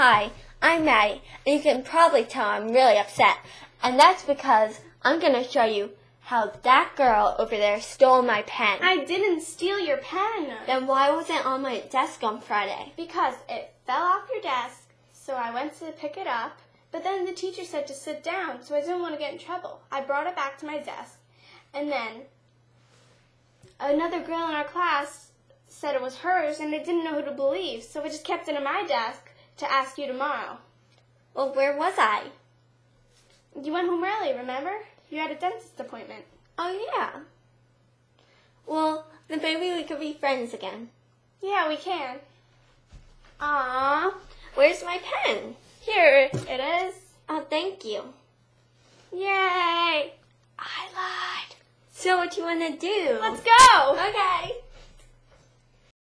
Hi, I'm Maddy, and you can probably tell I'm really upset. And that's because I'm going to show you how that girl over there stole my pen. I didn't steal your pen. Then why was it on my desk on Friday? Because it fell off your desk, so I went to pick it up. But then the teacher said to sit down, so I didn't want to get in trouble. I brought it back to my desk. And then another girl in our class said it was hers, and I didn't know who to believe, so I just kept it in my desk to ask you tomorrow. Well, where was I? You went home early, remember? You had a dentist appointment. Oh, yeah. Well, then maybe we could be friends again. Yeah, we can. Aww, where's my pen? Here it is. Oh, thank you. Yay! I lied. So what do you want to do? Let's go! Okay.